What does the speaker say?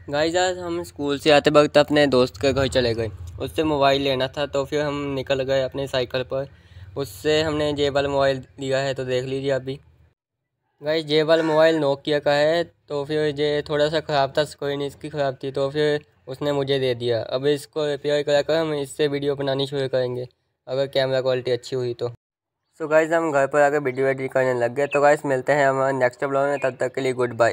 Guys आज हम school से आते वक्त अपने दोस्त के घर चले गए। उससे मोबाइल लेना था तो फिर हम निकल गए अपने साइकिल पर। उससे हमने जे वाला मोबाइल लिया है तो देख लीजिए अभी। गाइस जे वाला मोबाइल नोकिया का है तो फिर ये थोड़ा सा ख़राब था स्क्रीन इसकी ख़राब थी तो फिर उसने मुझे दे दिया। अब इसको रिपेयर करा कर हम इससे वीडियो बनानी शुरू करेंगे, अगर कैमरा क्वालिटी अच्छी हुई तो। सो गाइज़ हम घर पर आकर वीडियो एडिट करने लग गए। तो गाइज़ मिलते हैं हमारे नेक्स्ट ब्लॉग में, तब तक के लिए गुड बाय